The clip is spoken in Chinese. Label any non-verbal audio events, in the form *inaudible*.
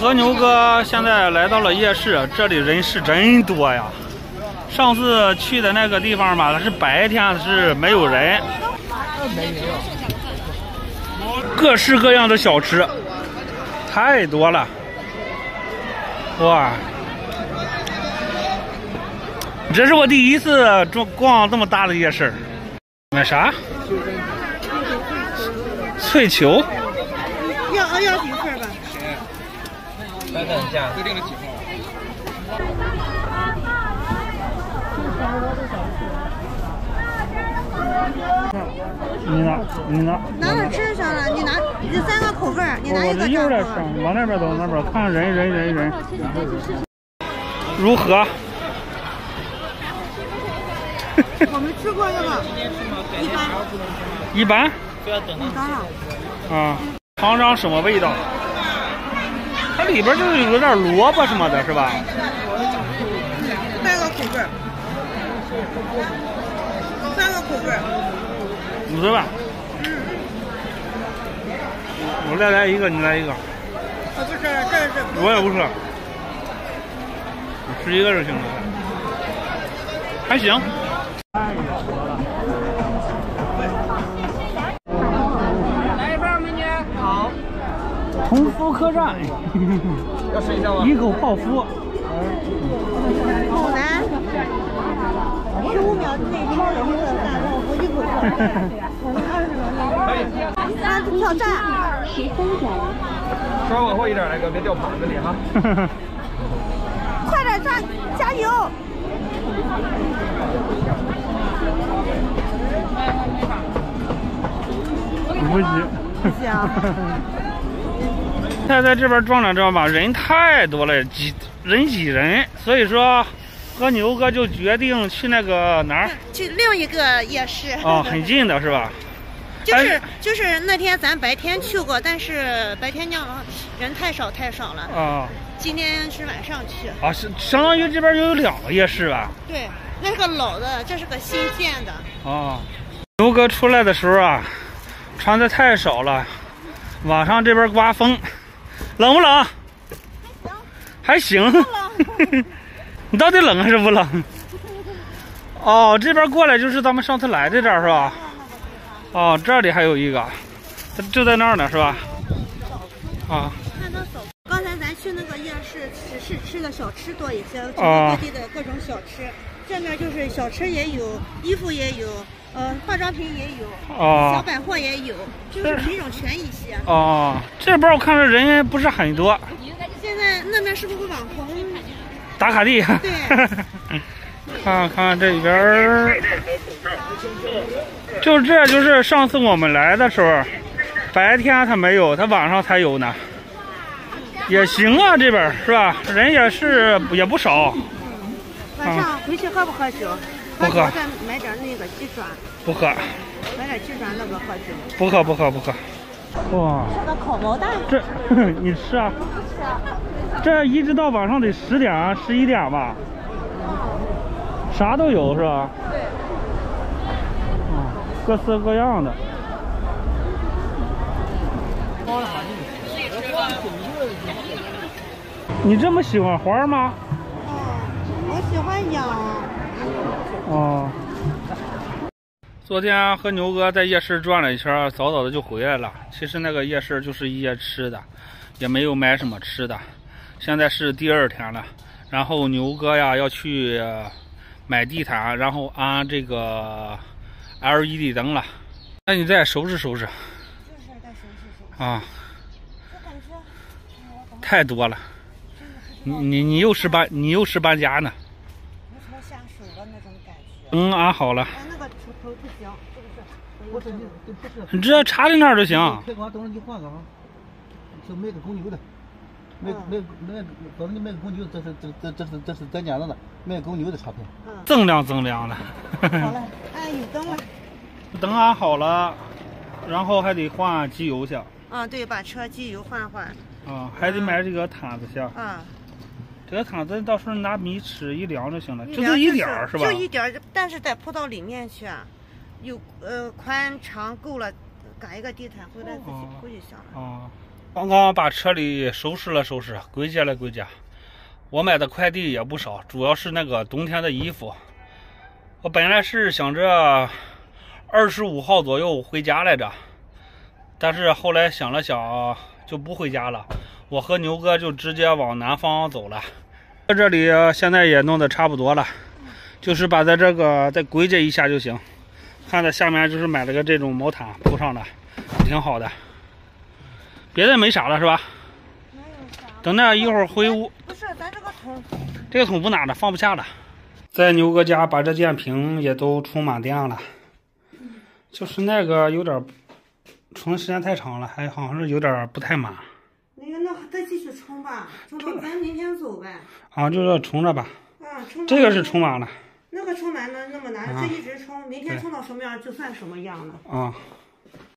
和牛哥现在来到了夜市，这里人是真多呀。上次去的那个地方吧，是白天是没有人。各式各样的小吃，太多了。哇！这是我第一次逛逛这么大的夜市。买啥？脆球。要要几份吧？再等一下，定了几号？你拿，你拿。拿着吃上了，你拿，你三个口味你拿一个。我有点生，往那边走，那边看人人人人。如何？我们吃过那个，一般。一般。你尝尝。啊，尝尝什么味道？它里边就是有点萝卜什么的，是吧？三个口味。三个口味。五十万。嗯。我再来一个，你来一个。我不吃，这是。我也不吃。吃一个就行了。还行。同夫客栈。*laughs* 要试一下吗？一口泡芙。好难。十五秒之内一口吃。我们二十秒内。来挑战。十三点。稍微往后一点，来哥，别掉盘子里哈。*laughs* 快点抓，加油！不行，不行。他在这边转了转吧，人太多了，挤人挤人，所以说和牛哥就决定去那个哪儿？去另一个夜市。哦，很近的是吧？*laughs* 就是就是那天咱白天去过，但是白天那人太少太少了。啊。今天是晚上去。啊，相相当于这边就有两个夜市吧？对，那是个老的，这是个新建的。啊。牛哥出来的时候啊，穿的太少了，晚上这边刮风，冷不冷？还行。还行。*laughs* 你到底冷还是不冷？哦，这边过来就是咱们上次来的这儿是吧？哦，这里还有一个，就在那儿呢，是吧？啊。看到手，刚才咱去那个夜市，只是吃的小吃多一些，全国各地的各种小吃。这面就是小吃也有，衣服也有，呃，化妆品也有，哦小百货也有，就是品种全一些。哦，这边我看着人不是很多。现在那边是不是网红打卡地？对。*laughs* 看看这里边就这就是上次我们来的时候，白天它没有，它晚上才有呢。也行啊，这边是吧？人也是也不少。晚上回去喝不喝酒？不喝。再买点那个鸡爪。不喝。买点鸡爪那个喝酒。不喝不喝不喝。哇。是个烤毛蛋。这 *laughs* 你吃啊？吃啊。这一直到晚上得十点十一点吧。啥都有是吧？对。啊，各色各样的。你这么喜欢花吗？哦，我喜欢养。哦。昨天和牛哥在夜市转了一圈，早早的就回来了。其实那个夜市就是一些吃的，也没有买什么吃的。现在是第二天了，然后牛哥呀要去。买地毯，然后安这个 LED 灯了。那你再收拾收拾。就是再收拾收拾。啊。太多了。你你你又是搬你又是搬家呢。没什么下手的那种感觉。嗯，安好了。那个锄头不行，是不是？不是你不是。你直接插在那儿就行。开关等着你换个啊。就买个公牛的。买买买，告诉你买个公牛，这是这这这是这是咱家的了，买公牛的插头。嗯。锃亮锃亮的。好了，哎，有灯了。灯安好了，然后还得换机油去。啊，对，把车机油换换。啊，还得买这个毯子去。啊。这个毯子到时候拿米尺一量就行了，就这一点儿是吧？就一点儿，但是得铺到里面去，有呃宽长够了，赶一个地毯回来自己铺就行了。啊。刚刚把车里收拾了收拾，归结了归结。我买的快递也不少，主要是那个冬天的衣服。我本来是想着二十五号左右回家来着，但是后来想了想，就不回家了。我和牛哥就直接往南方走了。在这里现在也弄得差不多了，就是把咱这个再归结一下就行。看在下面就是买了个这种毛毯铺上的，挺好的。别的没啥了是吧？没有啥。等那一会儿回屋。不是，咱这个桶。这个桶不拿了，放不下了。在牛哥家把这电瓶也都充满电了，就是那个有点充的时间太长了，还好像是有点不太满。继续充吧，充到咱明天走呗。啊，就是充着吧。啊，充。这个是充满了。那个充满了那么难，这一直充，明天充到什么样就算什么样了。啊。